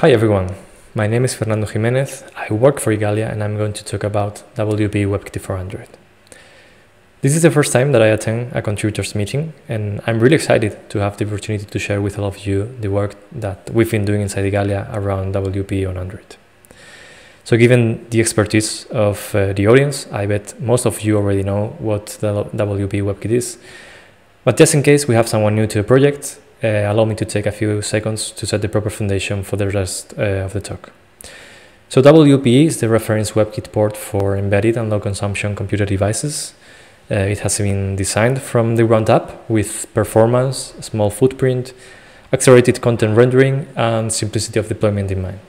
Hi everyone, my name is Fernando Jimenez, I work for Igalia and I'm going to talk about WPE WebKit for Android. This is the first time that I attend a contributors meeting and I'm really excited to have the opportunity to share with all of you the work that we've been doing inside Igalia around WPE on Android. So given the expertise of uh, the audience, I bet most of you already know what the WPE WebKit is. But just in case we have someone new to the project, uh, allow me to take a few seconds to set the proper foundation for the rest uh, of the talk. So WPE is the reference WebKit port for embedded and low consumption computer devices. Uh, it has been designed from the ground up with performance, small footprint, accelerated content rendering, and simplicity of deployment in mind.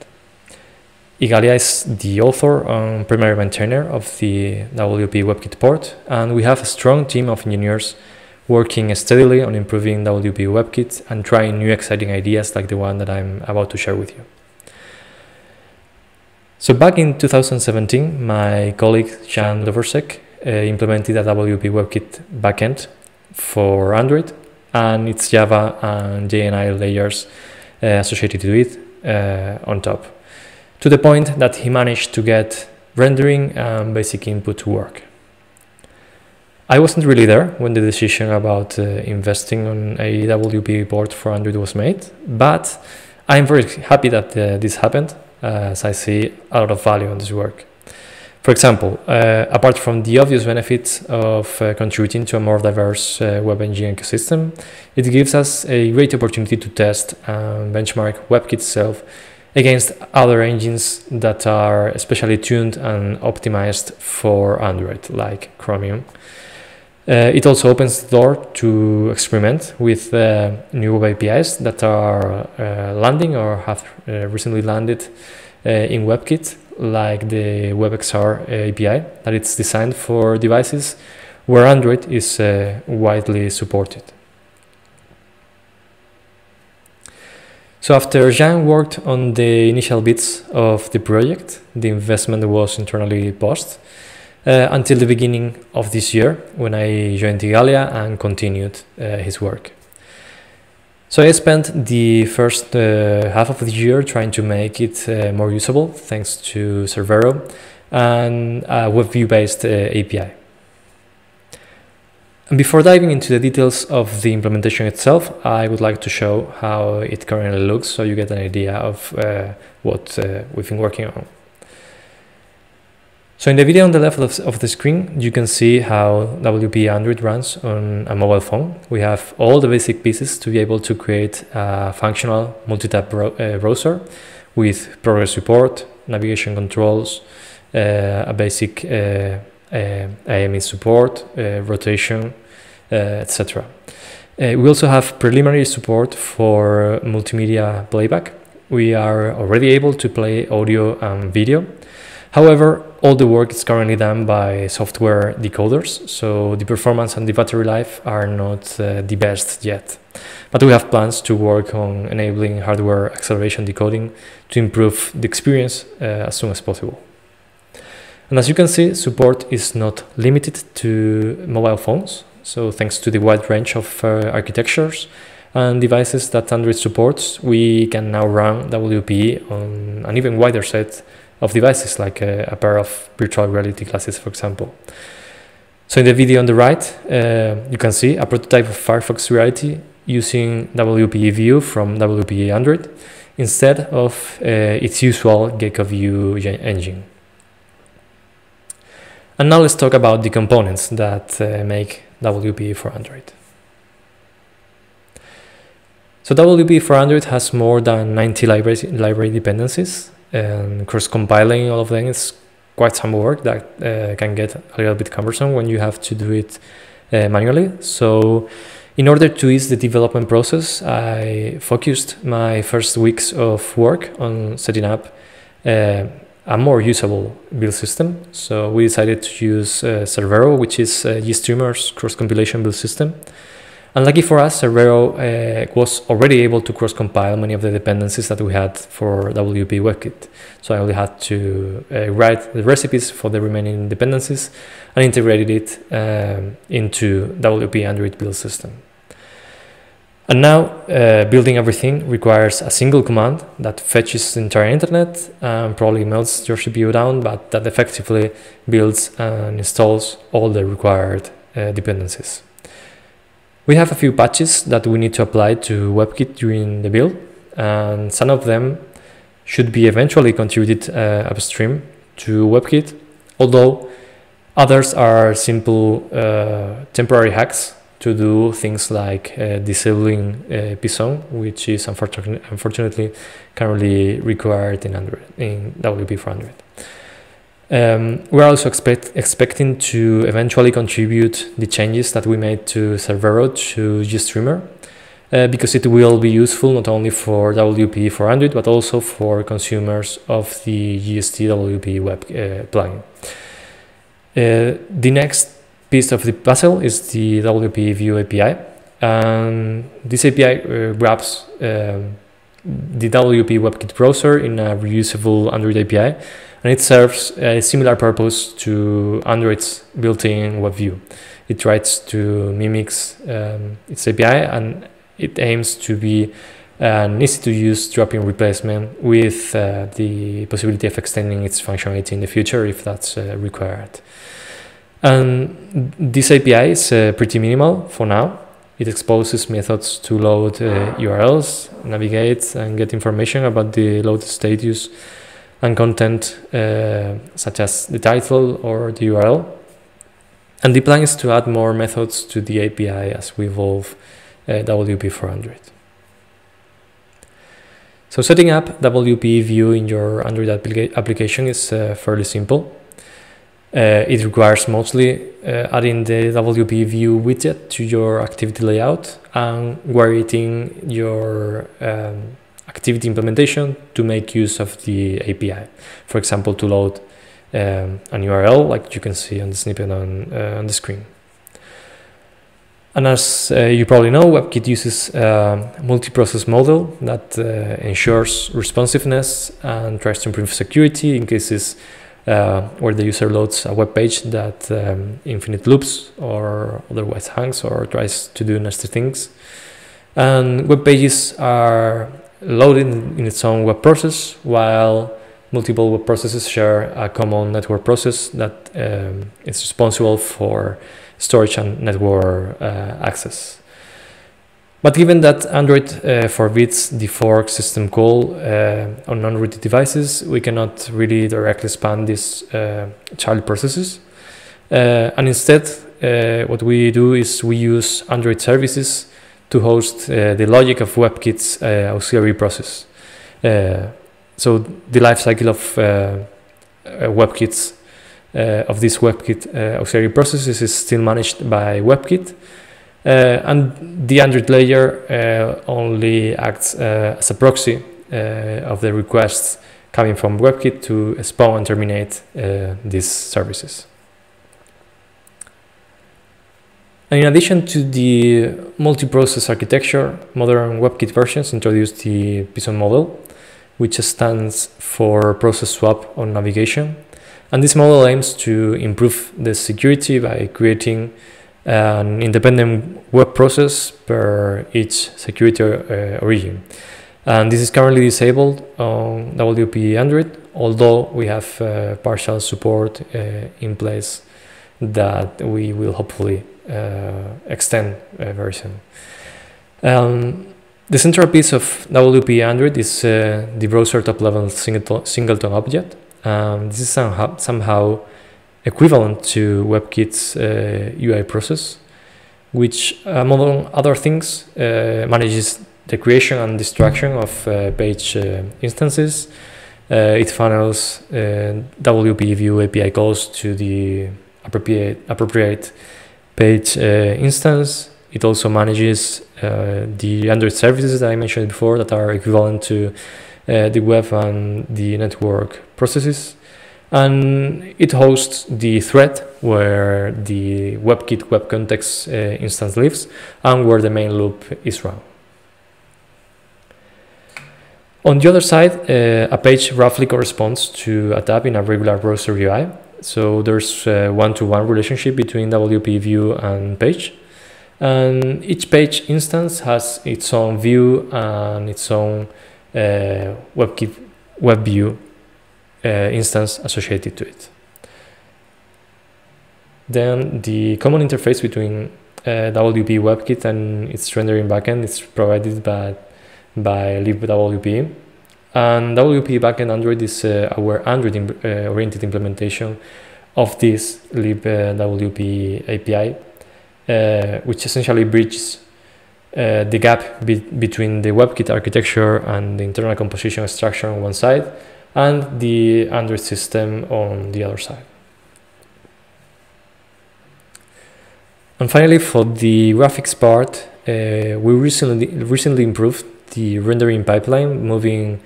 Igalia is the author and primary maintainer of the WPE WebKit port, and we have a strong team of engineers working steadily on improving WPE WebKit and trying new exciting ideas like the one that I'm about to share with you. So back in 2017, my colleague Žan Doberšek uh, implemented a WPE WebKit backend for Android and its Java and JNI layers uh, associated to it uh, on top, to the point that he managed to get rendering and basic input to work. I wasn't really there when the decision about uh, investing on a WPE port for Android was made, but I'm very happy that uh, this happened as I see a lot of value in this work. For example, uh, apart from the obvious benefits of uh, contributing to a more diverse uh, web engine ecosystem, it gives us a great opportunity to test and benchmark WebKit itself against other engines that are especially tuned and optimized for Android, like Chromium. Uh, it also opens the door to experiment with uh, new APIs that are uh, landing or have recently landed in WebKit like the WebXR API that it's designed for devices where Android is uh, widely supported. So after Žan worked on the initial bits of the project, the investment was internally paused uh, until the beginning of this year when I joined Igalia and continued uh, his work. So I spent the first uh, half of the year trying to make it uh, more usable thanks to Cerbero and a WebView-based uh, API. And before diving into the details of the implementation itself, I would like to show how it currently looks so you get an idea of uh, what uh, we've been working on. So in the video on the left of, of the screen, you can see how WPE Android runs on a mobile phone. We have all the basic pieces to be able to create a functional multi-tab uh, browser with progress report, navigation controls, uh, a basic uh, uh IME support, uh, rotation, uh, etc. we also have preliminary support for multimedia playback. We are already able to play audio and video. However, all the work is currently done by software decoders, so the performance and the battery life are not uh, the best yet. But we have plans to work on enabling hardware acceleration decoding to improve the experience uh, as soon as possible. And as you can see, support is not limited to mobile phones. So thanks to the wide range of uh, architectures and devices that Android supports, we can now run WPE on an even wider set of devices, like a, a, pair of virtual reality glasses, for example. So in the video on the right, uh, you can see a prototype of Firefox Reality using WPE View from WPE Android instead of uh, its usual Gecko View engine. And now let's talk about the components that uh, make WPE for Android. So WPE for has more than 90 library, library dependencies and cross compiling all of them is quite some work that uh, can get a little bit cumbersome when you have to do it uh, manually. So in order to ease the development process, I focused my first weeks of work on setting up uh, a more usable build system. So we decided to use uh, Cerbero, which is uh, GStreamer's cross-compilation build system. And lucky for us, Cerbero uh, was already able to cross-compile many of the dependencies that we had for WPE WebKit. So I only had to uh, write the recipes for the remaining dependencies and integrated it um, into WPE Android build system. And now, uh, building everything requires a single command that fetches the entire internet and probably melts your CPU down, but that effectively builds and installs all the required uh, dependencies. We have a few patches that we need to apply to WebKit during the build, and some of them should be eventually contributed uh, upstream to WebKit, although others are simple uh, temporary hacks to do things like uh, disabling uh, PSON, which is unfortunately, currently required in Android in WPE for Android. Um, we're also expect, expecting to eventually contribute the changes that we made to Cerbero to GStreamer uh, because it will be useful not only for WPE for Android but also for consumers of the GST WP web uh, plugin. Uh, the next piece of the puzzle is the WPE View API. And this API uh, grabs um, the WPE WebKit browser in a reusable Android API, and it serves a similar purpose to Android's built-in WebView. It tries to mimic um, its API, and it aims to be an easy-to-use drop-in replacement with uh, the possibility of extending its functionality in the future if that's uh, required. And this API is uh, pretty minimal for now. It exposes methods to load uh, URLs, navigate, and get information about the load status and content, uh, such as the title or the URL. And the plan is to add more methods to the API as we evolve uh, WPE for Android. So setting up WPE View in your Android applica application is uh, fairly simple. Uh, it requires mostly uh, adding the WPE view widget to your activity layout and writing your um, activity implementation to make use of the API. For example, to load um, an URL like you can see on the snippet on, uh, on the screen. And as uh, you probably know, WebKit uses a multi-process model that uh, ensures responsiveness and tries to improve security in cases uh, where the user loads a web page that um, infinite loops or otherwise hangs or tries to do nasty things. And web pages are loaded in its own web process while multiple web processes share a common network process that um, is responsible for storage and network uh, access. But given that Android uh, forbids the fork system call uh, on non-rooted devices, we cannot really directly span these uh, child processes. Uh, and instead, uh, what we do is we use Android services to host uh, the logic of WebKit's auxiliary process. so the lifecycle of WebKits of this WebKit auxiliary processes is still managed by WebKit, uh, and the Android layer uh, only acts uh, as a proxy of the requests coming from WebKit to spawn and terminate these services. And in addition to the multi-process architecture, modern WebKit versions introduce the PSON model, which stands for process swap on navigation. And this model aims to improve the security by creating an independent web process per each security uh, origin. And this is currently disabled on WPE Android, although we have uh, partial support uh, in place that we will hopefully extend uh, very. Um, the central piece of WPE Android is uh, the browser top-level singleton, singleton object. Um, this is somehow, somehow equivalent to WebKit's uh, UI process, which among other things uh, manages the creation and destruction of uh, page uh, instances. Uh, it funnels uh, WPE View API calls to the appropriate, appropriate page instance. It also manages the Android services that I mentioned before that are equivalent to the web and the network processes and it hosts the thread where the WebKit web context uh, instance lives and where the main loop is run. On the other side, uh, a page roughly corresponds to a tab in a regular browser UI. So there's a one-to-one -one relationship between WPE view and page. And each page instance has its own view and its own uh, WebKit web view uh, instance associated to it. Then the common interface between uh, WPE WebKit and its rendering backend is provided by, by libwpe. And WPE backend Android is uh, our Android uh, oriented implementation of this libwpe API, uh, which essentially bridges uh, the gap be between the WebKit architecture and the internal composition structure on one side and the Android system on the other side. And finally, for the graphics part, uh, we recently recently improved the rendering pipeline, moving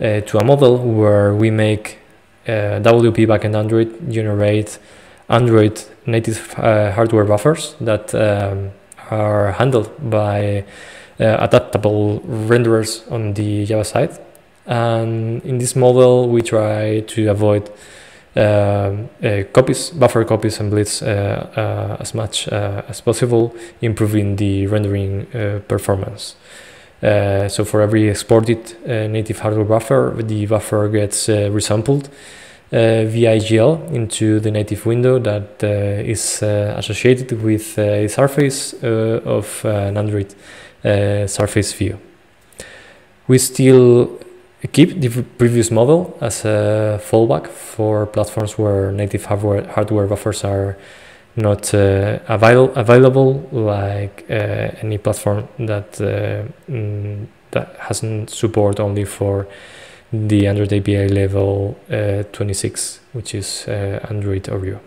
uh, to a model where we make uh, WPE backend Android generate Android native uh, hardware buffers that um, are handled by uh, adaptable renderers on the Java side. And in this model, we try to avoid um, uh, copies, buffer copies and uh, uh, as much as possible, improving the rendering performance. Uh, so for every exported uh, native hardware buffer, the buffer gets uh, resampled uh, via EGL into the native window that uh, is uh, associated with a surface of an Android surface view. We still keep the previous model as a fallback for platforms where native hardware, hardware buffers are not uh, avail available, like uh, any platform that uh, mm, that hasn't support only for the Android API level uh, 26, which is uh, Android Oreo.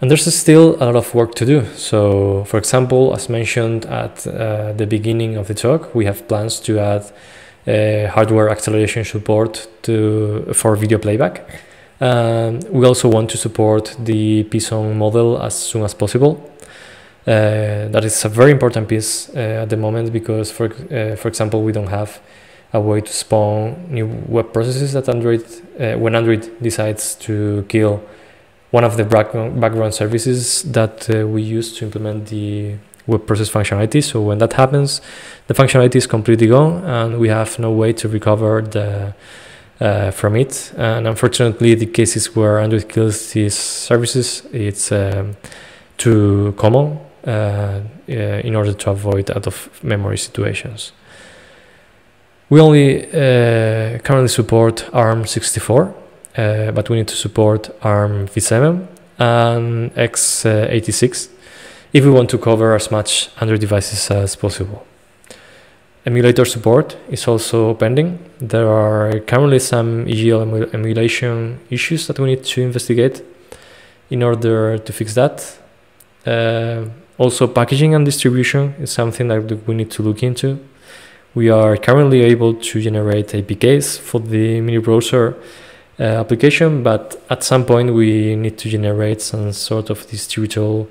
And there's still a lot of work to do. So, for example, as mentioned at uh, the beginning of the talk, we have plans to add hardware acceleration support to for video playback. Um, we also want to support the PSON model as soon as possible. Uh, that is a very important piece uh, at the moment because, for uh, for example, we don't have a way to spawn new web processes that Android uh, when Android decides to kill one of the background services that uh, we use to implement the web process functionality. So when that happens, the functionality is completely gone and we have no way to recover the uh, from it. And unfortunately, the cases where Android kills these services, it's um, too common uh, uh, in order to avoid out of memory situations. We only uh, currently support ARM64 uh, but we need to support ARM v7 and x86 if we want to cover as much Android devices as possible. Emulator support is also pending. There are currently some EGL emulation issues that we need to investigate in order to fix that. Uh, also, packaging and distribution is something that we need to look into. We are currently able to generate APKs for the mini browser uh, application, but at some point we need to generate some sort of distributable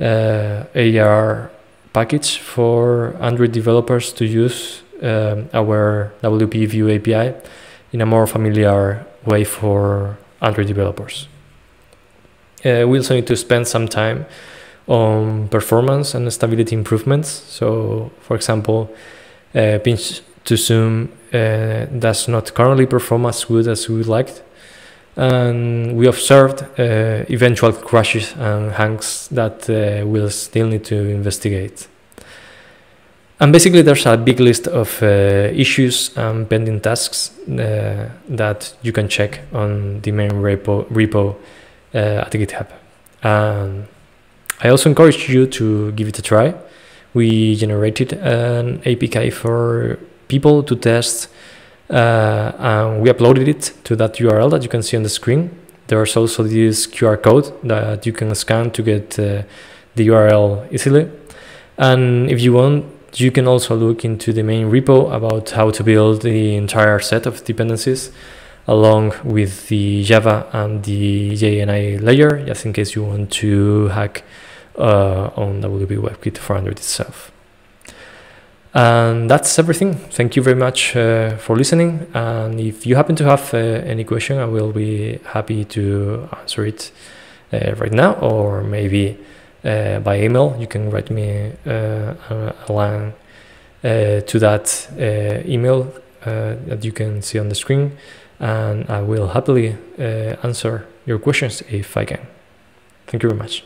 uh, AR package for Android developers to use um, our WPE View API in a more familiar way for Android developers. Uh, we also need to spend some time on performance and stability improvements. So, for example, uh, pinch to zoom uh, does not currently perform as good as we liked. And we observed uh, eventual crashes and hangs that uh, we'll still need to investigate. And basically, there's a big list of uh, issues and pending tasks uh, that you can check on the main repo, repo uh, at GitHub. I also encourage you to give it a try. We generated an APK for people to test uh, and we uploaded it to that URL that you can see on the screen. There's also this QR code that you can scan to get uh, the URL easily. And if you want, you can also look into the main repo about how to build the entire set of dependencies along with the Java and the JNI layer, just in case you want to hack uh, on WPE WebKit for Android itself. And that's everything. Thank you very much uh, for listening. And if you happen to have uh, any question, I will be happy to answer it uh, right now, or maybe uh, by email. You can write me uh, a line uh, to that email that you can see on the screen, and I will happily answer your questions if I can. Thank you very much.